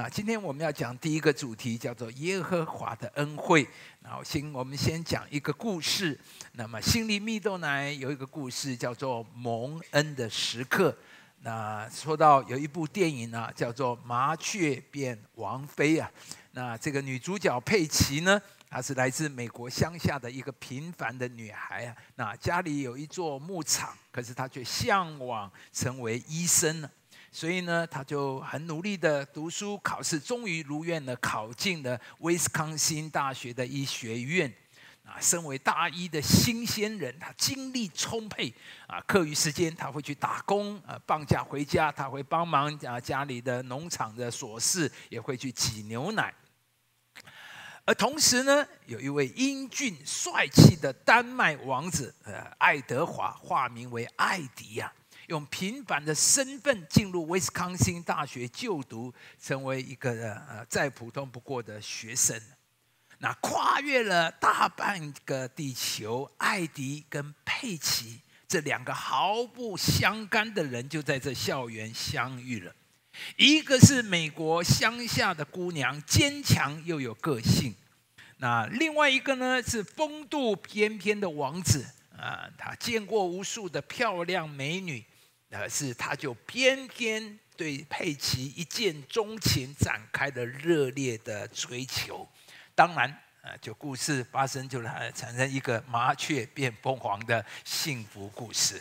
那今天我们要讲第一个主题叫做耶和华的恩惠。然后先我们先讲一个故事。那么心灵蜜豆奶有一个故事叫做蒙恩的时刻。那说到有一部电影呢，叫做《麻雀变王妃》啊。那这个女主角佩奇呢，她是来自美国乡下的一个平凡的女孩啊。那家里有一座牧场，可是她却向往成为医生呢。所以呢，他就很努力的读书考试，终于如愿的考进了威斯康星大学的医学院。啊，身为大一的新鲜人，他精力充沛啊，课余时间他会去打工啊，放假回家他会帮忙啊家里的农场的琐事，也会去挤牛奶。而同时呢，有一位英俊帅气的丹麦王子，呃，爱德华，化名为艾迪呀，用平凡的身份进入威斯康星大学就读，成为一个呃再普通不过的学生。那跨越了大半个地球，艾迪跟佩奇这两个毫不相干的人就在这校园相遇了。一个是美国乡下的姑娘，坚强又有个性；那另外一个呢是风度翩翩的王子啊，他见过无数的漂亮美女，可是他就偏偏对佩奇一见钟情，展开了热烈的追求。当然，呃，就故事发生，就来产生一个麻雀变凤凰的幸福故事。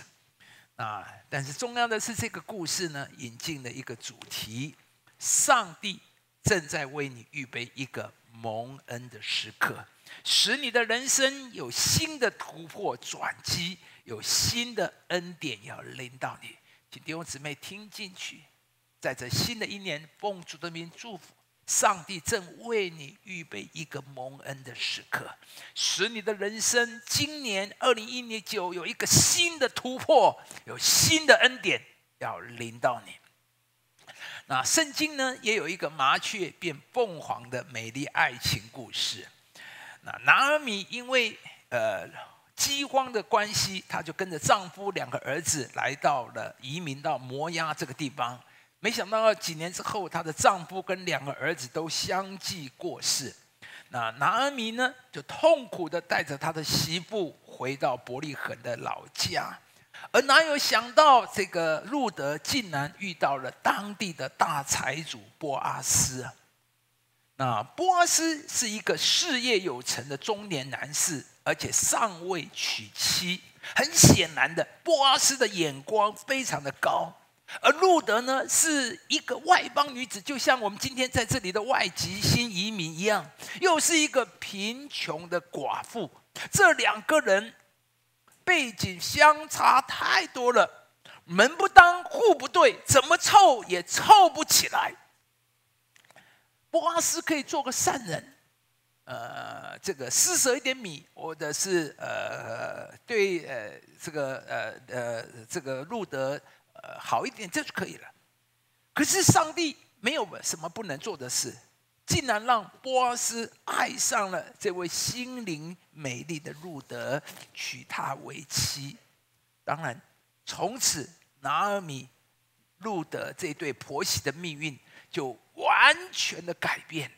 啊，但是重要的是，这个故事呢，引进了一个主题：上帝正在为你预备一个蒙恩的时刻，使你的人生有新的突破转机，有新的恩典要临到你。请弟兄姊妹听进去，在这新的一年，奉主的名祝福。上帝正为你预备一个蒙恩的时刻，使你的人生今年二零一零九有一个新的突破，有新的恩典要临到你。那圣经呢，也有一个麻雀变凤凰的美丽爱情故事。那拿尔米因为呃饥荒的关系，她就跟着丈夫两个儿子来到了移民到摩押这个地方。没想到几年之后，她的丈夫跟两个儿子都相继过世。那拿阿米呢，就痛苦的带着他的媳妇回到伯利恒的老家。而哪有想到，这个路德竟然遇到了当地的大财主波阿斯！那波阿斯是一个事业有成的中年男士，而且尚未娶妻。很显然的，波阿斯的眼光非常的高。而路德呢，是一个外邦女子，就像我们今天在这里的外籍新移民一样，又是一个贫穷的寡妇。这两个人背景相差太多了，门不当户不对，怎么凑也凑不起来。波阿斯可以做个善人，呃，这个施舍一点米，或者是呃，对呃，这个呃呃，这个路德。呃，好一点这就可以了。可是上帝没有什么不能做的事，竟然让波斯爱上了这位心灵美丽的路德，娶她为妻。当然，从此拿尔米、路德这对婆媳的命运就完全的改变。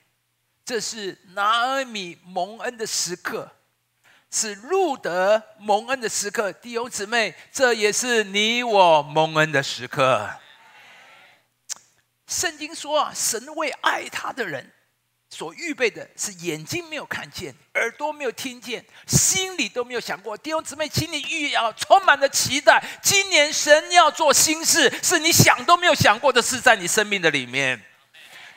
这是拿尔米蒙恩的时刻。是路德蒙恩的时刻，弟兄姊妹，这也是你我蒙恩的时刻。圣经说啊，神为爱他的人所预备的是眼睛没有看见，耳朵没有听见，心里都没有想过。弟兄姊妹，请你预要充满了期待，今年神要做新事，是你想都没有想过的事，在你生命的里面。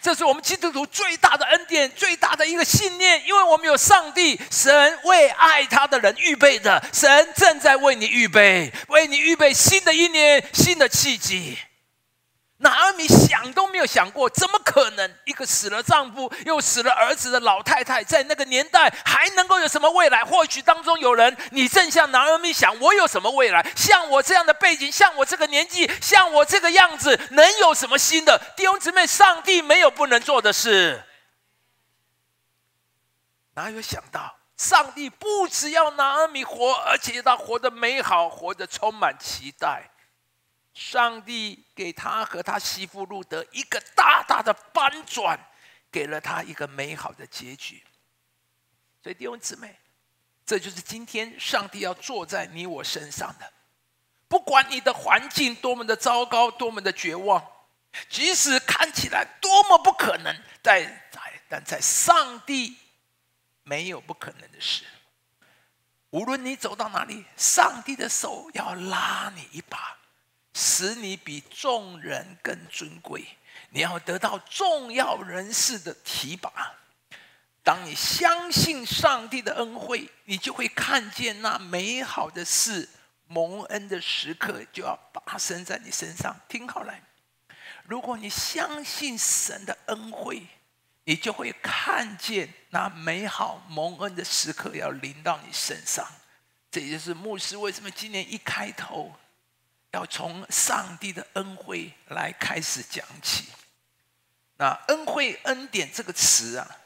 这是我们基督徒最大的恩典，最大的一个信念，因为我们有上帝，神为爱他的人预备的，神正在为你预备，为你预备新的一年，新的契机。拿尔米想都没有想过，怎么可能一个死了丈夫又死了儿子的老太太，在那个年代还能够有什么未来？或许当中有人，你正像拿尔米想，我有什么未来？像我这样的背景，像我这个年纪，像我这个样子，能有什么新的？弟兄姊妹，上帝没有不能做的事。哪有想到，上帝不只要拿尔米活，而且他活得美好，活得充满期待。上帝给他和他媳妇路德一个大大的翻转，给了他一个美好的结局。所以弟兄姊妹，这就是今天上帝要坐在你我身上的。不管你的环境多么的糟糕，多么的绝望，即使看起来多么不可能，在在但在上帝没有不可能的事。无论你走到哪里，上帝的手要拉你一把，使你比众人更尊贵。你要得到重要人士的提拔。当你相信上帝的恩惠，你就会看见那美好的事。蒙恩的时刻就要发生在你身上。听好了，如果你相信神的恩惠，你就会看见那美好蒙恩的时刻要临到你身上。这也就是牧师为什么今年一开头要从上帝的恩惠来开始讲起。那恩惠、恩典这个词啊，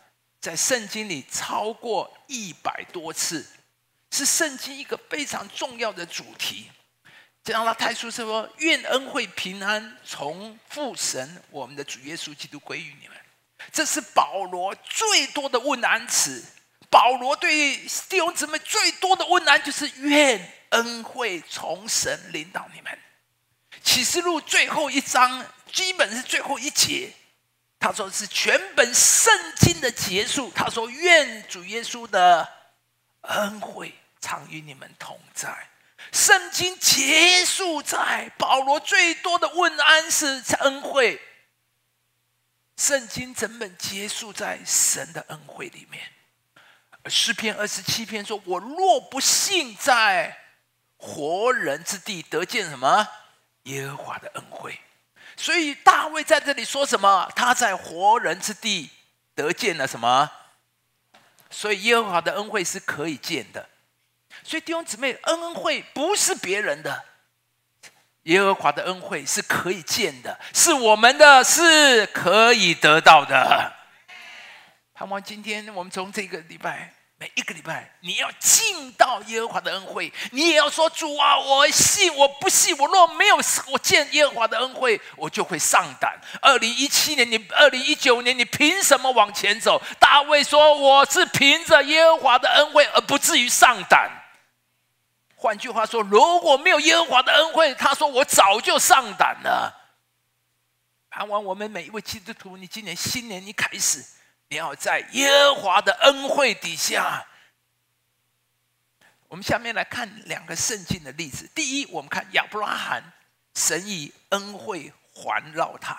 在圣经里超过一百多次。是圣经一个非常重要的主题。这样，他太书说：“愿恩惠平安从父神我们的主耶稣基督归于你们。”这是保罗最多的问安词。保罗对弟兄姊妹最多的问安就是：“愿恩惠从神领导你们。”启示录最后一章，基本是最后一节，他说是全本圣经的结束。他说：“愿主耶稣的恩惠。”常与你们同在。圣经结束在保罗最多的问安是恩惠。圣经整本结束在神的恩惠里面。诗篇二十七篇说：“我若不信在活人之地得见什么耶和华的恩惠。”所以大卫在这里说什么？他在活人之地得见了什么？所以耶和华的恩惠是可以见的。所以弟兄姊妹，恩恩惠不是别人的，耶和华的恩惠是可以见的，是我们的，是可以得到的。盼望今天我们从这个礼拜。每一个礼拜，你要进到耶和华的恩惠，你也要说主啊，我信，我不信，我若没有我见耶和华的恩惠，我就会上胆。二零一七年，你二零一九年，你凭什么往前走？大卫说：“我是凭着耶和华的恩惠，而不至于上胆。”换句话说，如果没有耶和华的恩惠，他说我早就上胆了。盼望我们每一位基督徒，你今年新年一开始。要在耶和华的恩惠底下。我们下面来看两个圣经的例子。第一，我们看亚伯拉罕，神以恩惠环绕他。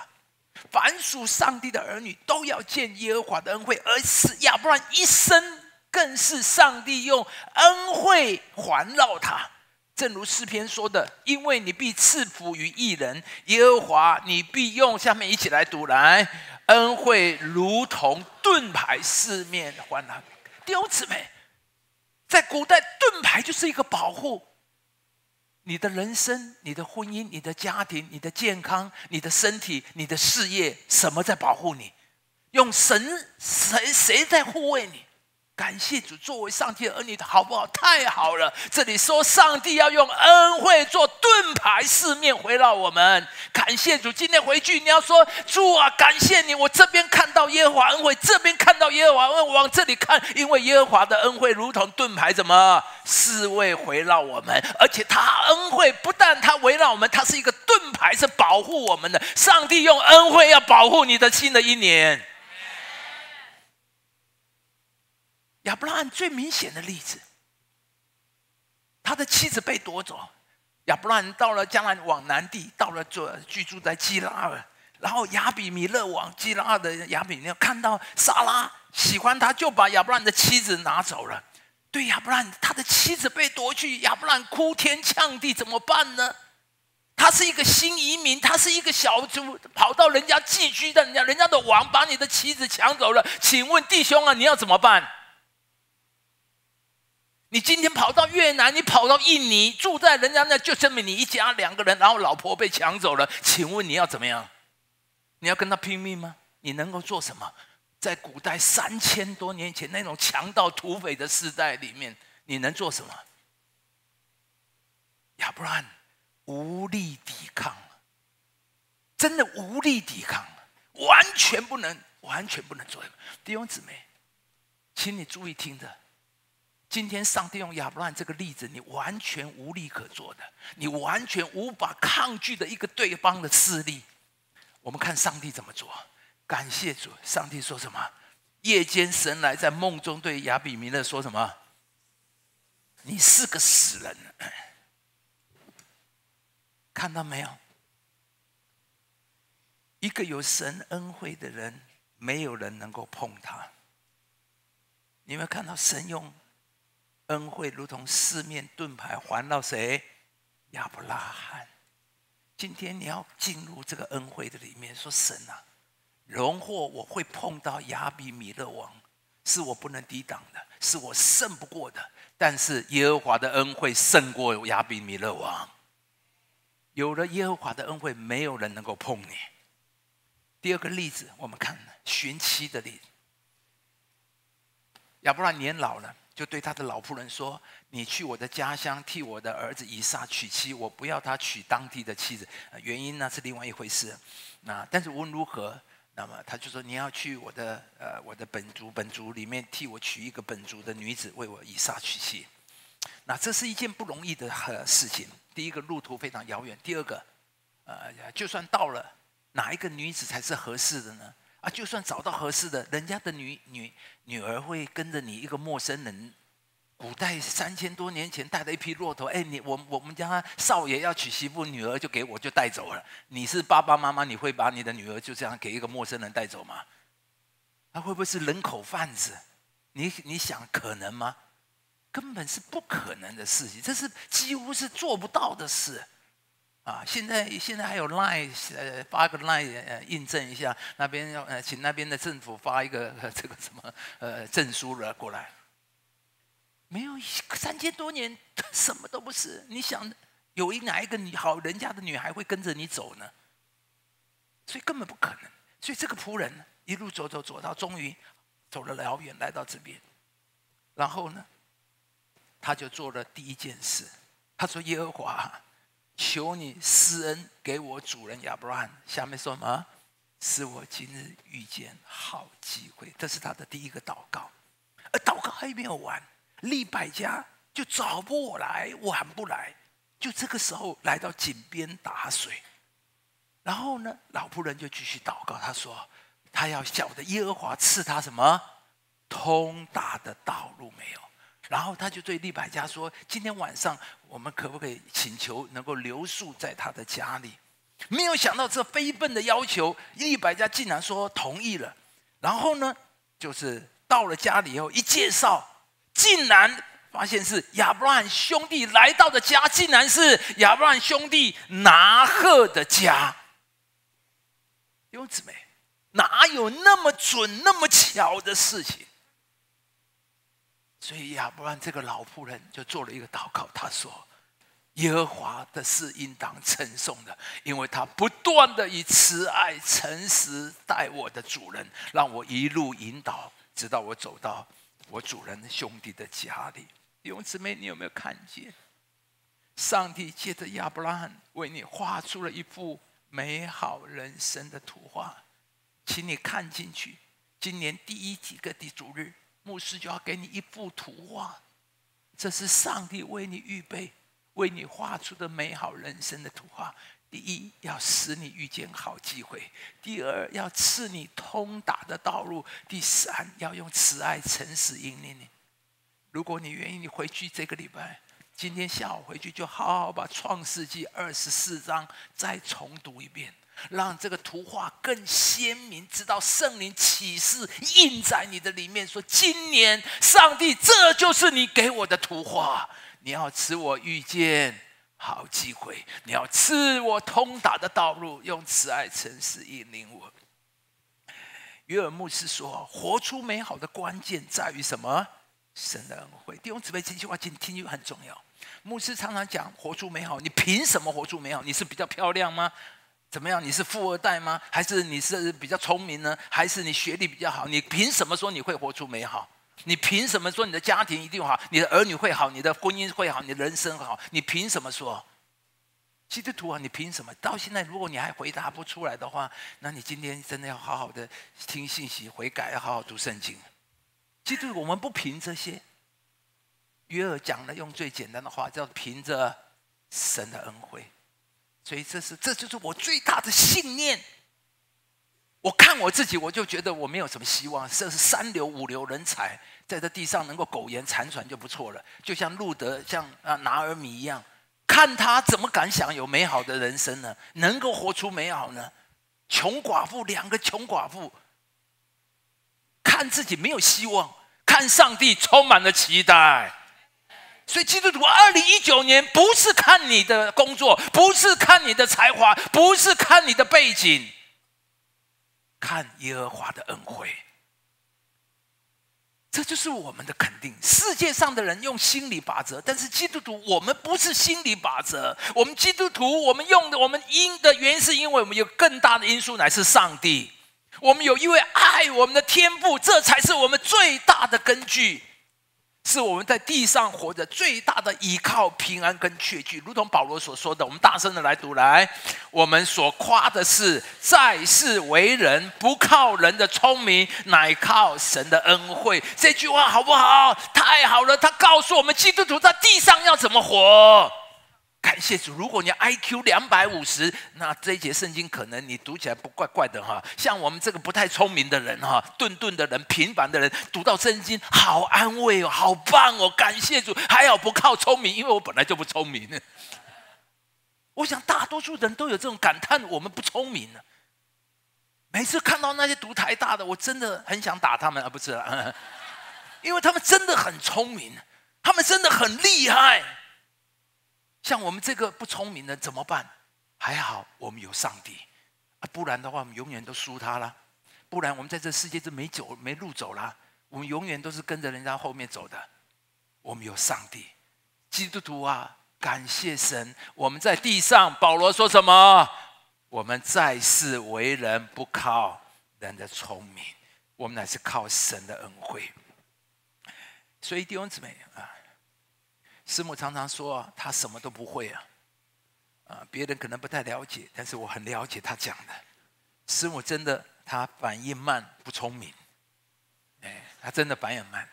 凡属上帝的儿女都要见耶和华的恩惠，而是亚伯拉罕一生更是上帝用恩惠环绕他。正如诗篇说的：“因为你必赐福于一人，耶和华你必用。”下面一起来读来。恩惠如同盾牌，四面环绕。弟兄姊妹，在古代，盾牌就是一个保护你的人生、你的婚姻、你的家庭、你的健康、你的身体、你的事业，什么在保护你？用神谁谁在护卫你？感谢主，作为上帝的儿女，好不好？太好了！这里说，上帝要用恩惠做盾牌，四面围绕我们。感谢主，今天回去你要说：主啊，感谢你！我这边看到耶和华恩惠，这边看到耶和华恩，往这里看，因为耶和华的恩惠如同盾牌，怎么四位围绕我们？而且他恩惠不但他围绕我们，他是一个盾牌，是保护我们的。上帝用恩惠要保护你的新的一年。亚伯拉罕最明显的例子，他的妻子被夺走，亚伯拉罕到了将来往南地，到了做居住在基拉尔，然后亚比米勒王基拉尔的亚比米勒看到撒拉喜欢他，就把亚伯拉罕的妻子拿走了。对亚伯拉罕，他的妻子被夺去，亚伯拉罕哭天抢地，怎么办呢？他是一个新移民，他是一个小猪，跑到人家寄居的人家，人家的王把你的妻子抢走了，请问弟兄啊，你要怎么办？你今天跑到越南，你跑到印尼，住在人家那，就证明你一家两个人，然后老婆被抢走了。请问你要怎么样？你要跟他拼命吗？你能够做什么？在古代三千多年前那种强盗土匪的时代里面，你能做什么？亚伯拉罕无力抵抗真的无力抵抗完全不能，完全不能做。弟兄姊妹，请你注意听着。今天上帝用亚伯拉罕这个例子，你完全无力可做的，你完全无法抗拒的一个对方的势力。我们看上帝怎么做。感谢主，上帝说什么？夜间神来在梦中对亚比米勒说什么？你是个死人。看到没有？一个有神恩惠的人，没有人能够碰他。你有没有看到神用？恩惠如同四面盾牌环绕谁？亚伯拉罕。今天你要进入这个恩惠的里面，说神啊，荣获我会碰到亚比米勒王，是我不能抵挡的，是我胜不过的。但是耶和华的恩惠胜过亚比米勒王。有了耶和华的恩惠，没有人能够碰你。第二个例子，我们看寻妻的例子。亚伯拉年老了。就对他的老仆人说：“你去我的家乡替我的儿子以撒娶妻，我不要他娶当地的妻子。原因呢是另外一回事。那但是无论如何，那么他就说你要去我的呃我的本族本族里面替我娶一个本族的女子为我以撒娶妻。那这是一件不容易的事情。第一个路途非常遥远，第二个呃就算到了哪一个女子才是合适的呢？”啊，就算找到合适的，人家的女女女儿会跟着你一个陌生人。古代三千多年前带了一批骆驼，哎，你我我们家少爷要娶媳妇，女儿就给我就带走了。你是爸爸妈妈，你会把你的女儿就这样给一个陌生人带走吗？他会不会是人口贩子？你你想可能吗？根本是不可能的事情，这是几乎是做不到的事。啊，现在现在还有 line，呃，发个 line 呃印证一下，那边要呃请那边的政府发一个 这个什么呃证书了过来。没有三千多年，什么都不是。你想有一哪一个女好人家的女孩会跟着你走呢？所以根本不可能。所以这个仆人一路走走走到终于走了老远来到这边，然后呢，他就做了第一件事，他说：“耶和华。”求你施恩给我主人亚伯拉罕。下面说什么？使我今日遇见好机会。这是他的第一个祷告。而祷告还没有完，利百家就找不来，晚不来。就这个时候来到井边打水。然后呢，老仆人就继续祷告。他说：“他要晓得耶和华赐他什么通达的道路没有？”然后他就对利百加说：“今天晚上我们可不可以请求能够留宿在他的家里？”没有想到这飞奔的要求，利百加竟然说同意了。然后呢，就是到了家里以后一介绍，竟然发现是亚伯拉罕兄弟来到的家，竟然是亚伯拉罕兄弟拿鹤的家。弟兄姊妹，哪有那么准、那么巧的事情？所以亚伯拉罕这个老妇人就做了一个祷告，他说：“耶和华的事应当称颂的，因为他不断的以慈爱、诚实待我的主人，让我一路引导，直到我走到我主人兄弟的家里。”弟兄姊妹，你有没有看见？上帝借着亚伯拉罕为你画出了一幅美好人生的图画，请你看进去。今年第一几个地主日。牧师就要给你一幅图画，这是上帝为你预备、为你画出的美好人生的图画。第一，要使你遇见好机会；第二，要赐你通达的道路；第三，要用慈爱、诚实引领你。如果你愿意，你回去这个礼拜，今天下午回去，就好好把创世纪二十四章再重读一遍。让这个图画更鲜明，直到圣灵启示印在你的里面，说：“今年上帝，这就是你给我的图画。你要赐我遇见好机会，你要赐我通达的道路，用慈爱、诚实引领我。”约尔牧师说：“活出美好的关键在于什么？神的恩惠。”弟兄姊妹，这句话请听就很重要。牧师常常讲：“活出美好，你凭什么活出美好？你是比较漂亮吗？”怎么样？你是富二代吗？还是你是比较聪明呢？还是你学历比较好？你凭什么说你会活出美好？你凭什么说你的家庭一定好？你的儿女会好？你的婚姻会好？你的人生好？你凭什么说？基督徒啊，你凭什么？到现在，如果你还回答不出来的话，那你今天真的要好好的听信息、悔改，要好好读圣经。基督，我们不凭这些。约尔讲的，用最简单的话，叫凭着神的恩惠。所以，这是这就是我最大的信念。我看我自己，我就觉得我没有什么希望。这是三流、五流人才，在这地上能够苟延残喘就不错了。就像路德、像啊拿尔米一样。看他怎么敢想有美好的人生呢？能够活出美好呢？穷寡妇两个穷寡妇，看自己没有希望，看上帝充满了期待。所以基督徒，二零一九年不是看你的工作，不是看你的才华，不是看你的背景，看耶和华的恩惠。这就是我们的肯定。世界上的人用心理法则，但是基督徒我们不是心理法则。我们基督徒，我们用的我们因的原因，是因为我们有更大的因素，乃是上帝。我们有一位爱我们的天赋，这才是我们最大的根据。是我们在地上活着最大的依靠、平安跟确据，如同保罗所说的。我们大声的来读来，我们所夸的是在世为人，不靠人的聪明，乃靠神的恩惠。这句话好不好？太好了！他告诉我们，基督徒在地上要怎么活。感谢主！如果你 I Q 两百五十，那这一节圣经可能你读起来不怪怪的哈。像我们这个不太聪明的人哈，顿顿的人，平凡的人，读到圣经好安慰哦，好棒哦！感谢主，还好不靠聪明，因为我本来就不聪明。我想大多数人都有这种感叹：我们不聪明呢。每次看到那些读台大的，我真的很想打他们啊！不是，因为他们真的很聪明，他们真的很厉害。像我们这个不聪明的怎么办？还好我们有上帝啊，不然的话我们永远都输他了。不然我们在这世界就没走没路走了。我们永远都是跟着人家后面走的。我们有上帝，基督徒啊，感谢神！我们在地上，保罗说什么？我们在世为人不靠人的聪明，我们乃是靠神的恩惠。所以弟兄姊妹啊。师母常常说他什么都不会啊，啊，别人可能不太了解，但是我很了解他讲的。师母真的，他反应慢，不聪明，哎，他真的反应慢。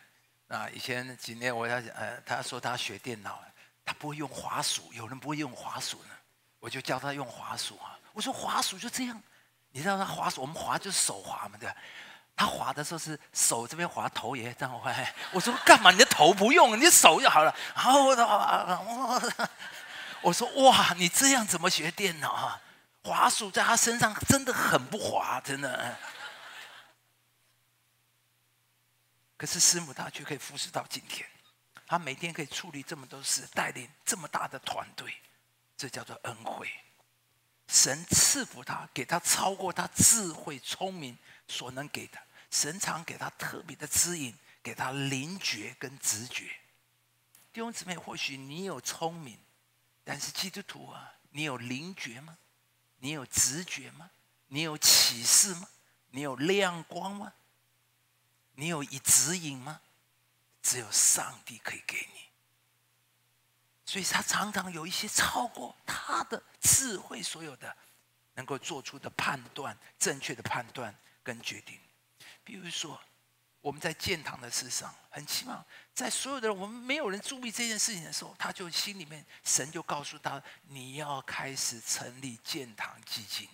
啊，以前几年我要呃，他说他学电脑，他不会用滑鼠，有人不会用滑鼠呢，我就教他用滑鼠啊。我说滑鼠就这样，你知道他滑鼠，我们滑就是手滑嘛，对吧？他滑的时候是手这边滑，头也这样滑。我说干嘛？你的头不用，你的手就好了。然后我我说哇，你这样怎么学电脑啊？滑鼠在他身上真的很不滑，真的。可是师母他却可以服侍到今天，他每天可以处理这么多事，带领这么大的团队，这叫做恩惠。神赐福他，给他超过他智慧聪明。所能给的，神常给他特别的指引，给他灵觉跟直觉。弟兄姊妹，或许你有聪明，但是基督徒啊，你有灵觉吗？你有直觉吗？你有启示吗？你有亮光吗？你有一指引吗？只有上帝可以给你。所以他常常有一些超过他的智慧所有的，能够做出的判断，正确的判断。跟决定，比如说，我们在建堂的事上，很期望在所有的人，我们没有人注意这件事情的时候，他就心里面神就告诉他，你要开始成立建堂基金。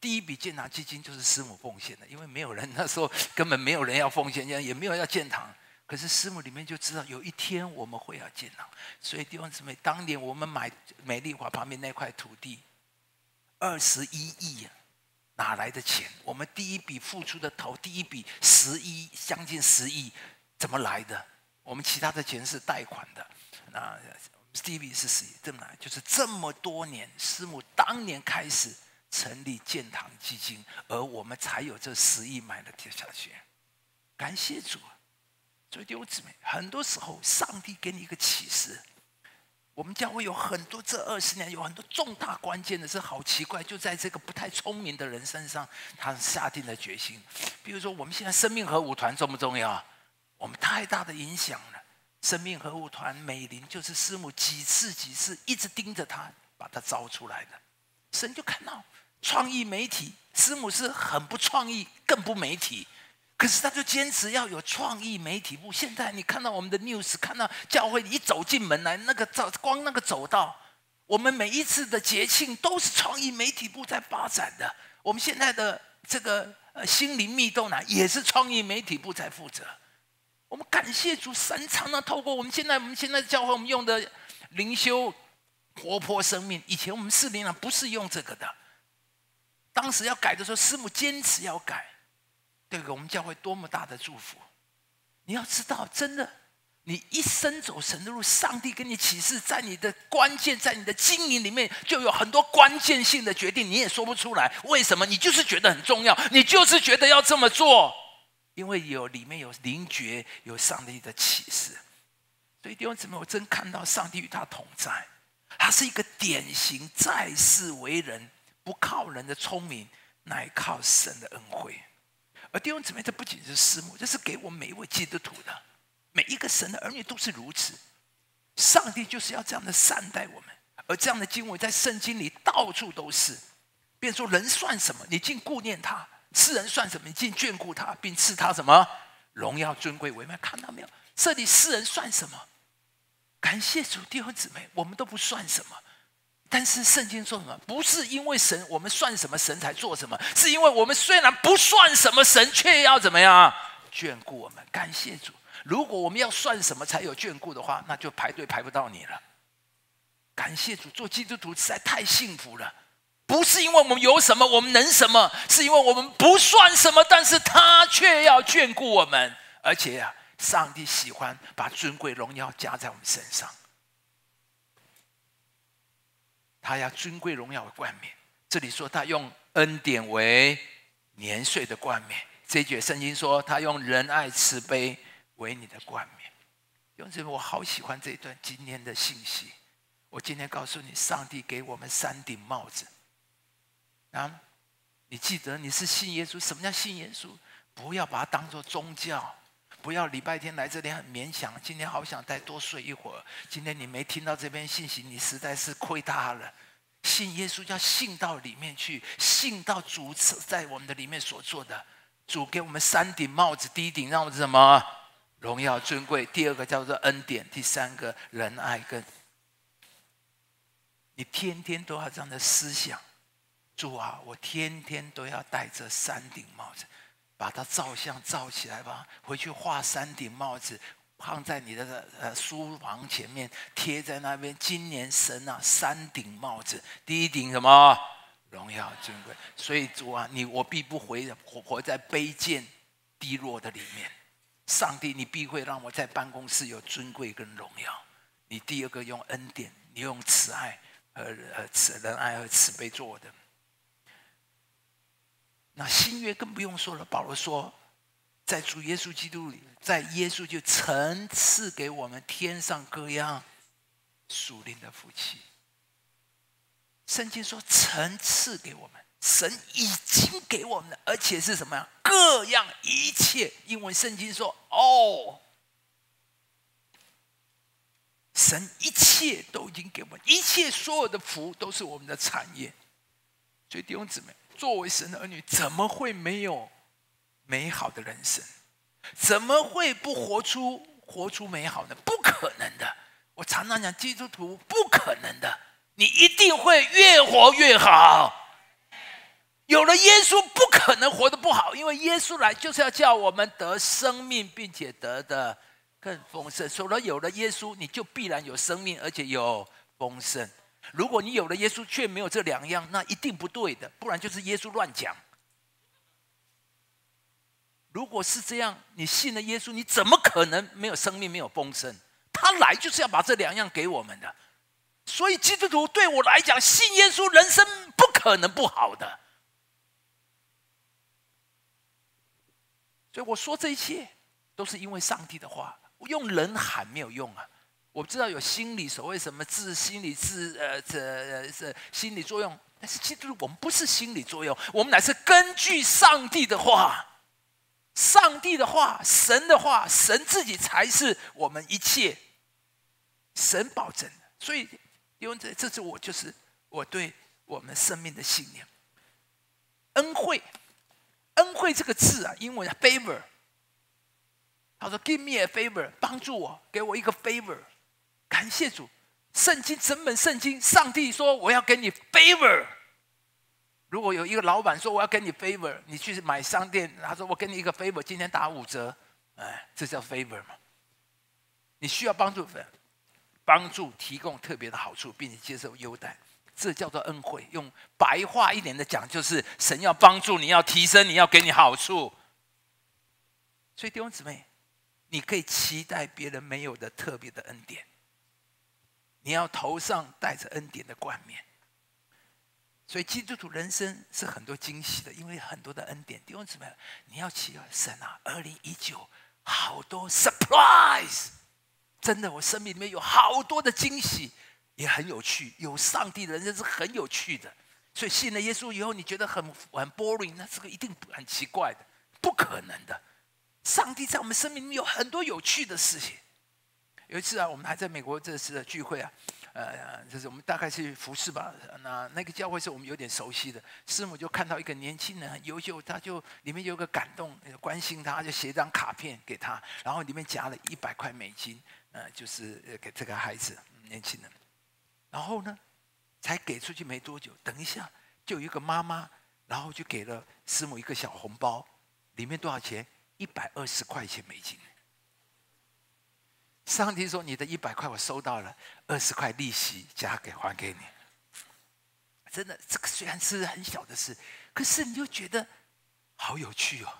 第一笔建堂基金就是师母奉献的，因为没有人那时候根本没有人要奉献，也没有要建堂。可是师母里面就知道有一天我们会要建堂，所以弟兄姊妹，当年我们买美丽华旁边那块土地，二十一亿呀。哪来的钱？我们第一笔付出的头，第一笔十亿，将近十亿，怎么来的？我们其他的钱是贷款的，那第一笔是十亿，怎么来？就是这么多年，师母当年开始成立建堂基金，而我们才有这十亿买了这下学。感谢主，所以弟兄姊妹，很多时候上帝给你一个启示。我们教会有很多，这二十年有很多重大关键的是好奇怪，就在这个不太聪明的人身上，他下定了决心。比如说，我们现在生命和舞团重不重要？我们太大的影响了。生命和舞团美玲就是师母几次几次一直盯着他，把他招出来的。神就看到创意媒体，师母是很不创意，更不媒体，可是他就坚持要有创意媒体部。现在你看到我们的 news，看到教会一走进门来，那个走光那个走道，我们每一次的节庆都是创意媒体部在发展的。我们现在的这个呃心灵密豆奶也是创意媒体部在负责。我们感谢主，神常常透过我们现在我们现在教会我们用的灵修活泼生命。以前我们四零长不是用这个的，当时要改的时候，师母坚持要改，对我们教会多么大的祝福！你要知道，真的，你一生走神的路，上帝给你启示，在你的关键，在你的经营里面，就有很多关键性的决定，你也说不出来为什么，你就是觉得很重要，你就是觉得要这么做。因为有里面有灵觉，有上帝的启示，所以弟兄姊妹，我真看到上帝与他同在。他是一个典型在世为人，不靠人的聪明，乃靠神的恩惠。而弟兄姊妹，这不仅是师母，这是给我们每一位基督徒的，每一个神的儿女都是如此。上帝就是要这样的善待我们，而这样的经文在圣经里到处都是。便说人算什么，你竟顾念他。世人算什么？你竟眷顾他，并赐他什么荣耀尊贵为美？看到没有？这里世人算什么？感谢主，弟兄姊妹，我们都不算什么。但是圣经说什么？不是因为神我们算什么神才做什么，是因为我们虽然不算什么神，却要怎么样眷顾我们？感谢主。如果我们要算什么才有眷顾的话，那就排队排不到你了。感谢主，做基督徒实在太幸福了。不是因为我们有什么，我们能什么，是因为我们不算什么，但是他却要眷顾我们，而且啊，上帝喜欢把尊贵荣耀加在我们身上，他要尊贵荣耀的冠冕。这里说他用恩典为年岁的冠冕，这节圣经说他用仁爱慈悲为你的冠冕。用这，我好喜欢这一段今天的信息。我今天告诉你，上帝给我们三顶帽子。啊！你记得你是信耶稣？什么叫信耶稣？不要把它当做宗教，不要礼拜天来这里很勉强。今天好想再多睡一会儿。今天你没听到这边信息，你实在是亏大了。信耶稣要信到里面去，信到主在我们的里面所做的。主给我们三顶帽子，第一顶让我们什么？荣耀尊贵。第二个叫做恩典，第三个仁爱跟。你天天都要这样的思想。主啊，我天天都要戴这三顶帽子，把它照相照起来吧。回去画三顶帽子，放在你的呃书房前面，贴在那边。今年神啊，三顶帽子，第一顶什么？荣耀尊贵。所以主啊，你我必不回活活在卑贱低落的里面。上帝，你必会让我在办公室有尊贵跟荣耀。你第二个用恩典，你用慈爱和呃慈仁爱和慈悲做我的。那新约更不用说了。保罗说，在主耶稣基督里，在耶稣就曾赐给我们天上各样属灵的福气。圣经说曾赐给我们，神已经给我们了，而且是什么呀？各样一切。因为圣经说，哦，神一切都已经给我们，一切所有的福都是我们的产业。所以弟兄姊妹。作为神的儿女，怎么会没有美好的人生？怎么会不活出活出美好呢？不可能的！我常常讲，基督徒不可能的，你一定会越活越好。有了耶稣，不可能活得不好，因为耶稣来就是要叫我们得生命，并且得的更丰盛。除了有了耶稣，你就必然有生命，而且有丰盛。如果你有了耶稣却没有这两样，那一定不对的，不然就是耶稣乱讲。如果是这样，你信了耶稣，你怎么可能没有生命、没有丰盛？他来就是要把这两样给我们的。所以基督徒对我来讲，信耶稣，人生不可能不好的。所以我说这一切，都是因为上帝的话，我用人喊没有用啊。我知道有心理所谓什么治心理治呃这这心理作用，但是其实我们不是心理作用，我们乃是根据上帝的话，上帝的话，神的话，神自己才是我们一切，神保证的。所以因为这这是我就是我对我们生命的信念。恩惠，恩惠这个字啊，英文 favor。他说：“Give me a favor，帮助我，给我一个 favor。”感谢主，圣经整本圣经，上帝说我要给你 favor。如果有一个老板说我要给你 favor，你去买商店，他说我给你一个 favor，今天打五折，哎，这叫 favor 嘛？你需要帮助，帮助提供特别的好处，并且接受优待，这叫做恩惠。用白话一点的讲，就是神要帮助你，要提升你，要给你好处。所以弟兄姊妹，你可以期待别人没有的特别的恩典。你要头上戴着恩典的冠冕。所以基督徒人生是很多惊喜的，因为很多的恩典。弟兄姊妹，你要祈祷神啊！二零一九好多 surprise，真的，我生命里面有好多的惊喜，也很有趣。有上帝的人生是很有趣的。所以信了耶稣以后，你觉得很很 boring，那这个一定很奇怪的，不可能的。上帝在我们生命里面有很多有趣的事情。有一次啊，我们还在美国这次的聚会啊。呃，就是我们大概是服侍吧。那那个教会是我们有点熟悉的，师母就看到一个年轻人很优秀，他就里面有个感动，关心他，就写一张卡片给他，然后里面夹了一百块美金，呃，就是给这个孩子年轻人。然后呢，才给出去没多久，等一下就有一个妈妈，然后就给了师母一个小红包，里面多少钱？一百二十块钱美金。上帝说：“你的一百块我收到了，二十块利息加给还给你。”真的，这个虽然是很小的事，可是你就觉得好有趣哦，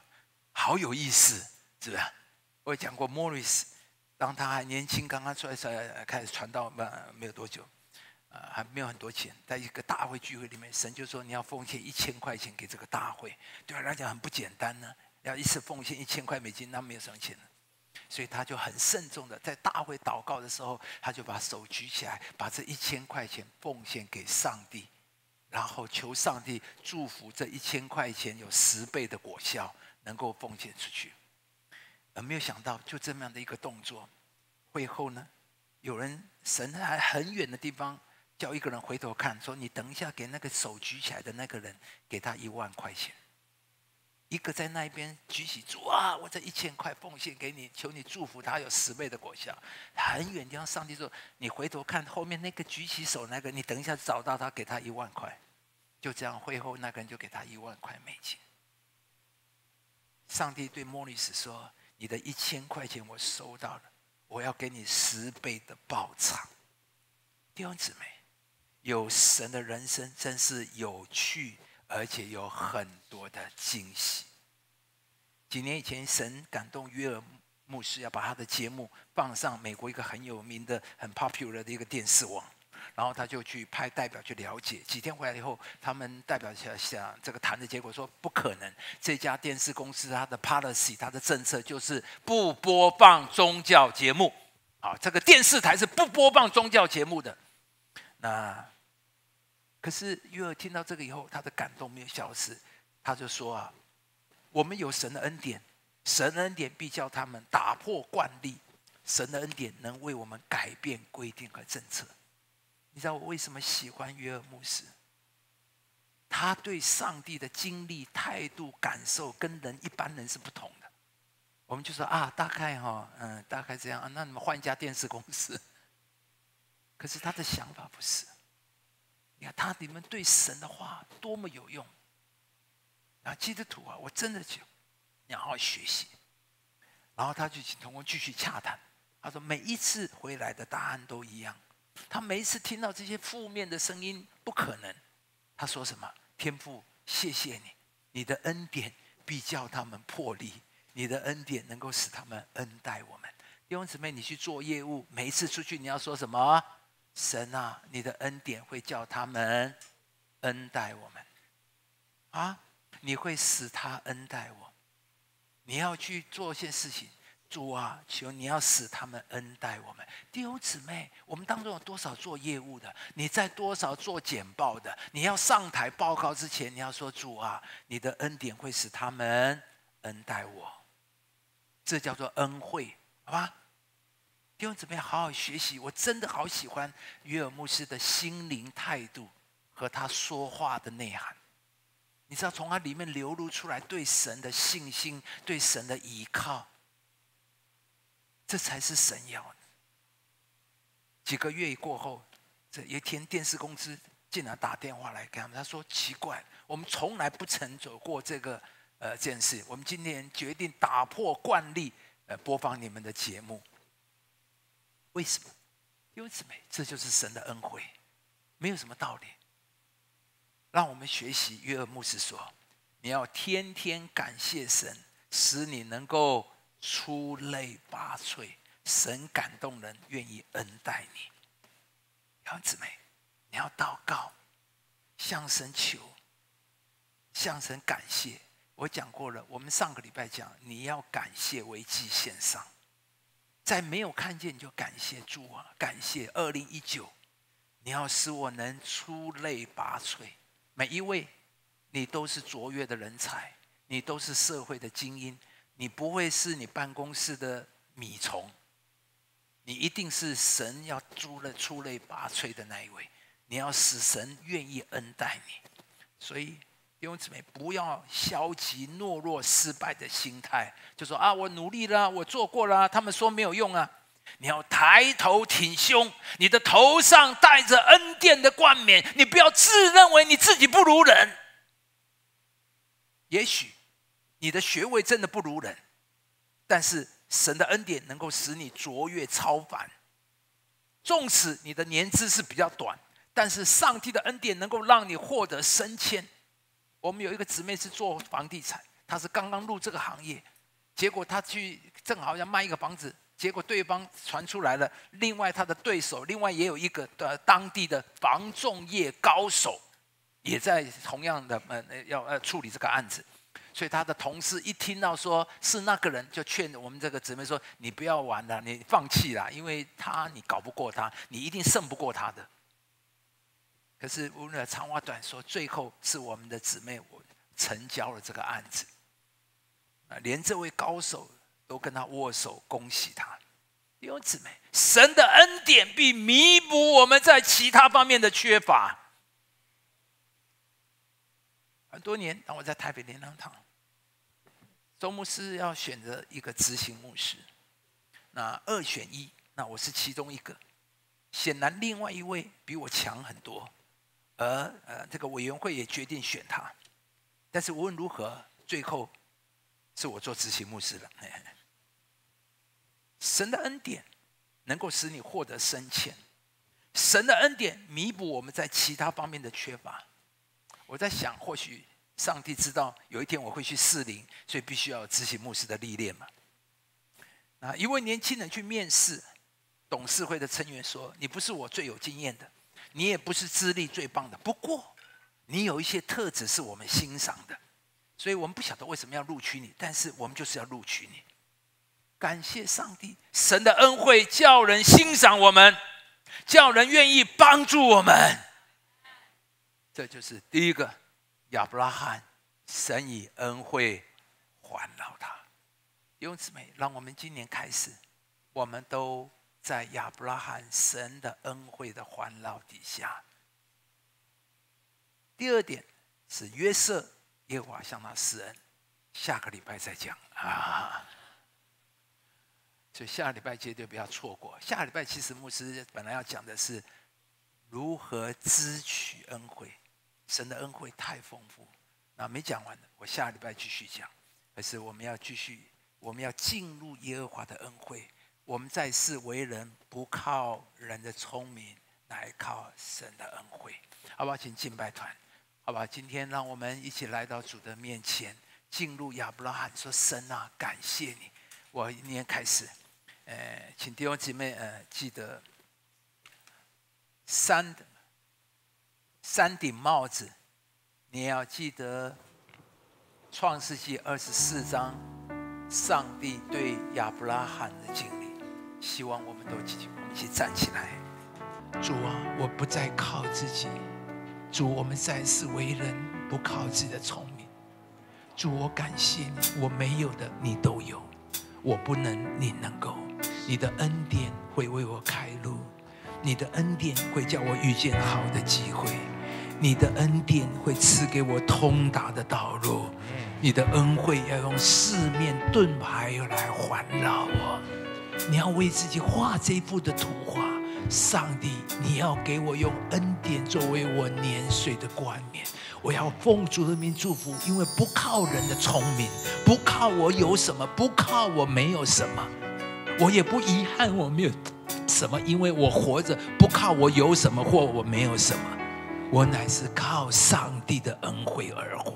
好有意思，是不是？我讲过莫里斯，当他还年轻，刚刚出来才开始传道，没没有多久，啊，还没有很多钱，在一个大会聚会里面，神就说：“你要奉献一千块钱给这个大会。”对他来讲很不简单呢，要一次奉献一千块美金，那没有什么钱。所以他就很慎重的在大会祷告的时候，他就把手举起来，把这一千块钱奉献给上帝，然后求上帝祝福这一千块钱有十倍的果效，能够奉献出去。而没有想到，就这么样的一个动作，会后呢，有人神还很远的地方叫一个人回头看，说：“你等一下，给那个手举起来的那个人，给他一万块钱。”一个在那边举起主啊，我这一千块奉献给你，求你祝福他有十倍的果效。很远地方，上帝说：“你回头看后面那个举起手那个，你等一下找到他，给他一万块。”就这样，会后那个人就给他一万块美金。上帝对莫里斯说：“你的一千块钱我收到了，我要给你十倍的报偿。”弟兄姊妹，有神的人生真是有趣。而且有很多的惊喜。几年以前，神感动约尔牧师要把他的节目放上美国一个很有名的、很 popular 的一个电视网，然后他就去派代表去了解。几天回来以后，他们代表想想这个谈的结果说不可能，这家电视公司它的 policy、它的政策就是不播放宗教节目。啊，这个电视台是不播放宗教节目的。那。可是约尔听到这个以后，他的感动没有消失，他就说啊：“我们有神的恩典，神的恩典必叫他们打破惯例，神的恩典能为我们改变规定和政策。”你知道我为什么喜欢约尔牧师？他对上帝的经历、态度、感受跟人一般人是不同的。我们就说啊，大概哈，嗯，大概这样啊，那你们换一家电视公司。可是他的想法不是。你看他你们对神的话多么有用啊！基督徒啊，我真的就你好好学习。然后他就请同工继续洽谈。他说每一次回来的答案都一样。他每一次听到这些负面的声音，不可能。他说什么？天父，谢谢你，你的恩典必叫他们破例，你的恩典能够使他们恩待我们。弟兄姊妹，你去做业务，每一次出去你要说什么？神啊，你的恩典会叫他们恩待我们，啊，你会使他恩待我。你要去做一些事情，主啊，求你要使他们恩待我们。弟兄姊妹，我们当中有多少做业务的？你在多少做简报的？你要上台报告之前，你要说主啊，你的恩典会使他们恩待我。这叫做恩惠，好吧？弟兄姊妹，好好学习。我真的好喜欢约尔牧师的心灵态度，和他说话的内涵。你知道，从他里面流露出来对神的信心、对神的依靠，这才是神要的。几个月过后，这一天电视公司竟然打电话来给他们，他说：“奇怪，我们从来不曾走过这个呃这件事，我们今天决定打破惯例，呃，播放你们的节目。为什么？因为姊妹，这就是神的恩惠，没有什么道理。”让我们学习约尔牧师说：“你要天天感谢神，使你能够出类拔萃。神感动人，愿意恩待你。弟姊妹，你要祷告，向神求，向神感谢。我讲过了，我们上个礼拜讲，你要感谢为祭献上，在没有看见你就感谢主啊，感谢二零一九，你要使我能出类拔萃。”每一位，你都是卓越的人才，你都是社会的精英，你不会是你办公室的米虫，你一定是神要出了出类拔萃的那一位，你要使神愿意恩待你。所以弟兄姊妹，不要消极懦弱、失败的心态，就说啊，我努力了，我做过了，他们说没有用啊。你要抬头挺胸，你的头上戴着恩典的冠冕，你不要自认为你自己不如人。也许你的学位真的不如人，但是神的恩典能够使你卓越超凡。纵使你的年资是比较短，但是上帝的恩典能够让你获得升迁。我们有一个姊妹是做房地产，她是刚刚入这个行业，结果她去正好要卖一个房子。结果对方传出来了，另外她的对手，另外也有一个的当地的防重业高手，也在同样的呃要呃处理这个案子，所以他的同事一听到说是那个人，就劝我们这个姊妹说：“你不要玩了，你放弃了，因为他你搞不过他，你一定胜不过他的。”可是无论长话短说，最后是我们的姊妹我成交了这个案子，啊，连这位高手。都跟他握手，恭喜他，弟兄姊妹，神的恩典必弥补我们在其他方面的缺乏。很多年，当我在台北莲堂堂，周牧师要选择一个执行牧师，那二选一，那我是其中一个，显然另外一位比我强很多，而呃，这个委员会也决定选他，但是无论如何，最后是我做执行牧师了。神的恩典能够使你获得升迁，神的恩典弥补我们在其他方面的缺乏。我在想，或许上帝知道有一天我会去适龄，所以必须要执行牧师的历练嘛。啊，一位年轻人去面试，董事会的成员说：“你不是我最有经验的，你也不是资历最棒的，不过你有一些特质是我们欣赏的，所以我们不晓得为什么要录取你，但是我们就是要录取你。”感谢上帝，神的恩惠叫人欣赏我们，叫人愿意帮助我们。这就是第一个，亚伯拉罕，神以恩惠环绕他。弟兄姊妹，让我们今年开始，我们都在亚伯拉罕神的恩惠的环绕底下。第二点是约瑟，耶和华向他施恩，下个礼拜再讲啊。所以下礼拜绝对不要错过。下礼拜其实牧师本来要讲的是如何支取恩惠，神的恩惠太丰富，那没讲完的，我下礼拜继续讲。可是我们要继续，我们要进入耶和华的恩惠。我们在世为人，不靠人的聪明，来靠神的恩惠，好不好？请敬拜团，好吧？今天让我们一起来到主的面前，进入亚伯拉罕，说：“神啊，感谢你，我今天开始。”呃，请弟兄姐妹呃记得三三顶帽子，你要记得创世纪二十四章，上帝对亚伯拉罕的敬。希望我们都记住，我们一起站起来。主啊，我不再靠自己。主，我们再次为人不靠自己的聪明。主，我感谢你，我没有的你都有，我不能，你能够。你的恩典会为我开路，你的恩典会叫我遇见好的机会，你的恩典会赐给我通达的道路，你的恩惠要用四面盾牌来环绕我。你要为自己画这幅的图画，上帝，你要给我用恩典作为我年岁的冠冕。我要奉主的名祝福，因为不靠人的聪明，不靠我有什么，不靠我没有什么，我也不遗憾我没有什么，因为我活着不靠我有什么或我没有什么，我乃是靠上帝的恩惠而活。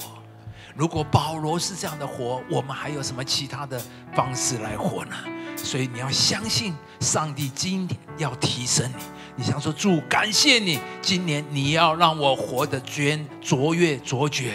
如果保罗是这样的活，我们还有什么其他的方式来活呢？所以你要相信上帝今天要提升你。你想说主，感谢你，今年你要让我活得捐卓越卓绝，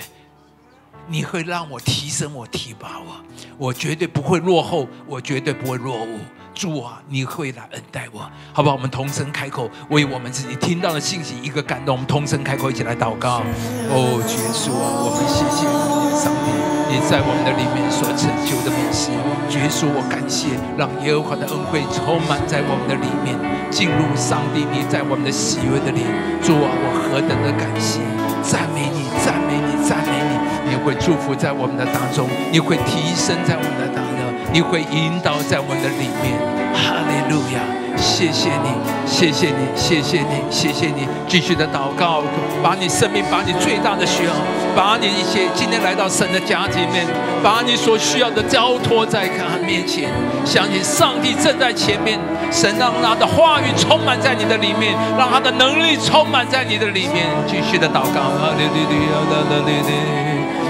你会让我提升我提拔我，我绝对不会落后，我绝对不会落伍。主啊，你会来恩待我，好不好？我们同声开口，为我们自己听到的信息一个感动，我们同声开口一起来祷告。哦，耶稣啊，我们谢谢你，上帝，你在我们的里面所成就的美事。耶稣，我感谢，让耶和华的恩惠充满在我们的里面，进入上帝你在我们的喜悦的里。主啊，我何等的感谢，赞美你，赞美你，赞美你，你会祝福在我们的当中，你会提升在我们的当中。你会引导在我们的里面，哈利路亚！谢谢你，谢谢你，谢谢你，谢谢你！继续的祷告，把你生命，把你最大的需要，把你一些今天来到神的家里面，把你所需要的交托在他面前，相信上帝正在前面，神让他的话语充满在你的里面，让他的能力充满在你的里面。继续的祷告，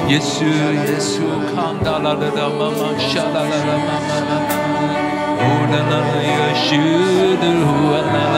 耶稣，耶稣，看到了的的妈妈，下啦啦啦妈妈啦，哦啦啦啦，耶稣的呼啊啦啦，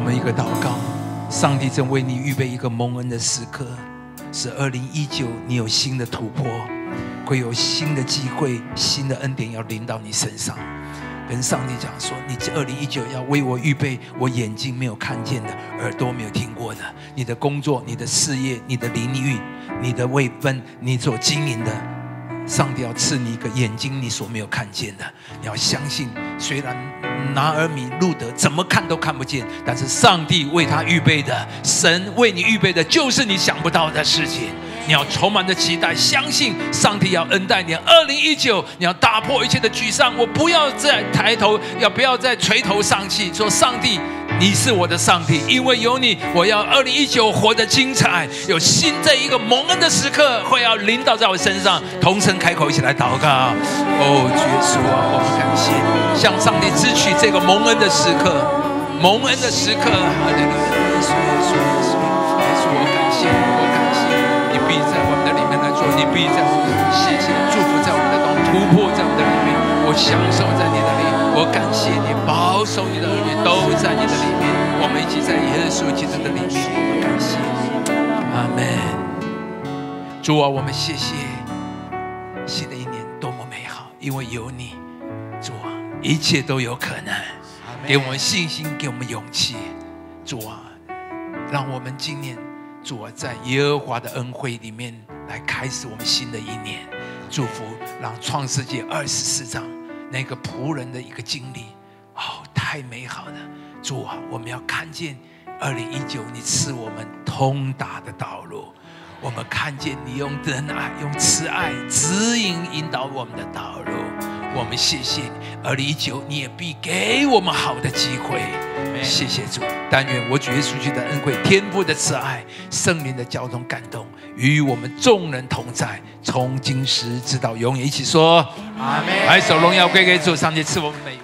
我们一个祷告，上帝正为你预备一个蒙恩的时刻，是二零一九，你有新的突破，会有新的机会、新的恩典要临到你身上。跟上帝讲说，你这二零一九要为我预备我眼睛没有看见的，耳朵没有听过的，你的工作、你的事业、你的领域、你的位分、你所经营的。上帝要赐你一个眼睛，你所没有看见的。你要相信，虽然拿尔米路德怎么看都看不见，但是上帝为他预备的，神为你预备的，就是你想不到的事情。你要充满着期待，相信上帝要恩待你。二零一九，你要打破一切的沮丧。我不要再抬头，要不要再垂头丧气？说上帝。你是我的上帝，因为有你，我要二零一九活得精彩，有新的一个蒙恩的时刻会要临到在我身上。同声开口，一起来祷告。哦，耶稣啊，我们感谢，向上帝支取这个蒙恩的时刻，蒙恩的时刻。哈利路亚，耶稣，耶稣，耶稣，耶稣，我感谢，我感谢你必在我们的里面来做，你必在我们的谢谢祝福在我们的当中突破在我们的里面，我享受在你的里面，我感谢你保守你的儿女都在你的里面，我们一起在耶稣基督的里面，我们感谢你，阿门。主啊，我们谢谢，新的一年多么美好，因为有你，主啊，一切都有可能。给我们信心，给我们勇气，主啊，让我们今年，主啊，在耶和华的恩惠里面来开始我们新的一年。祝福，让创世纪二十四章那个仆人的一个经历，哦，太美好了！主啊，我们要看见二零一九你赐我们通达的道路，我们看见你用仁爱、用慈爱指引引导我们的道路。我们谢谢你。二零一九，你也必给我们好的机会。谢谢主，但愿我主耶稣基督的恩惠、天父的慈爱、圣灵的交通感动，与我们众人同在，从今时直到永远。一起说，阿门。来，首荣耀归给主，上帝赐我们每一位。